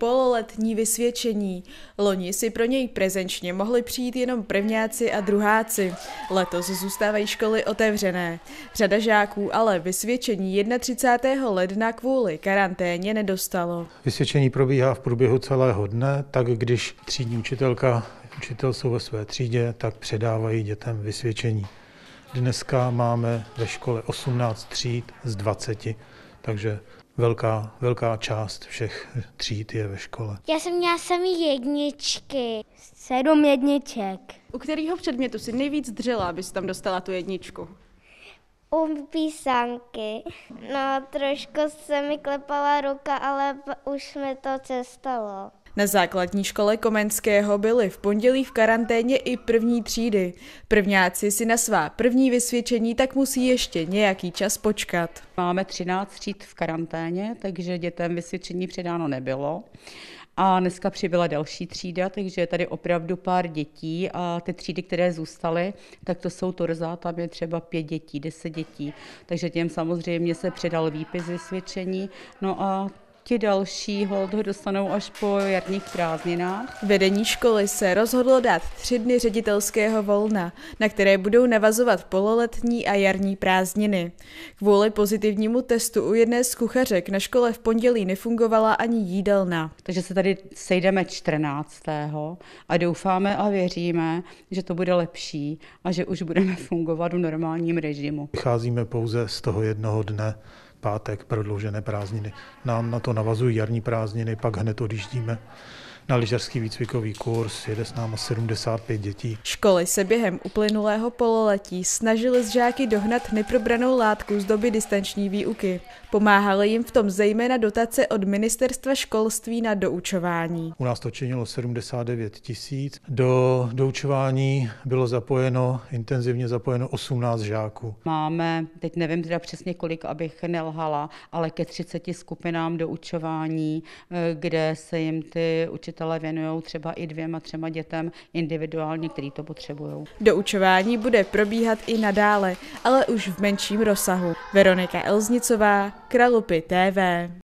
pololetní vysvědčení. Loni si pro něj prezenčně mohli přijít jenom prvňáci a druháci. Letos zůstávají školy otevřené. Řada žáků ale vysvědčení 31. ledna kvůli karanténě nedostalo. Vysvědčení probíhá v průběhu celého dne, tak když třídní učitelka, učitel jsou ve své třídě, tak předávají dětem vysvědčení. Dneska máme ve škole 18 tříd z 20, takže velká, velká část všech tříd je ve škole. Já jsem měla samý jedničky. Sedm jedniček. U kterého předmětu si nejvíc dřela, abys tam dostala tu jedničku? U písanky. No, trošku se mi klepala ruka, ale už mi to cestalo. Na základní škole Komenského byli v pondělí v karanténě i první třídy. Prvňáci si na svá první vysvědčení tak musí ještě nějaký čas počkat. Máme 13 tříd v karanténě, takže dětem vysvědčení předáno nebylo. A dneska přibyla další třída, takže je tady opravdu pár dětí a ty třídy, které zůstaly, tak to jsou torza, tam je třeba pět dětí, deset dětí. Takže těm samozřejmě se předal výpis vysvědčení. No a ti další hold ho dostanou až po jarních prázdninách. Vedení školy se rozhodlo dát tři dny ředitelského volna, na které budou navazovat pololetní a jarní prázdniny. Kvůli pozitivnímu testu u jedné z kuchařek na škole v pondělí nefungovala ani jídelna. Takže se tady sejdeme 14. a doufáme a věříme, že to bude lepší a že už budeme fungovat v normálním režimu. Vycházíme pouze z toho jednoho dne, pátek prodloužené prázdniny. Nám na to navazují jarní prázdniny, pak hned odjíždíme na lyžařský výcvikový kurz, jede s náma 75 dětí. Školy se během uplynulého pololetí snažily z žáky dohnat neprobranou látku z doby distanční výuky. Pomáhaly jim v tom zejména dotace od Ministerstva školství na doučování. U nás to činilo 79 tisíc. Do doučování bylo zapojeno, intenzivně zapojeno 18 žáků. Máme, teď nevím teda přesně kolik, abych nelhala, ale ke 30 skupinám doučování, eh, kde se jim ty učitelé učitelé věnují třeba i dvěma, třema dětem individuálně, který to potřebují. Doučování bude probíhat i nadále, ale už v menším rozsahu. Veronika Elznicová, Kralupy TV.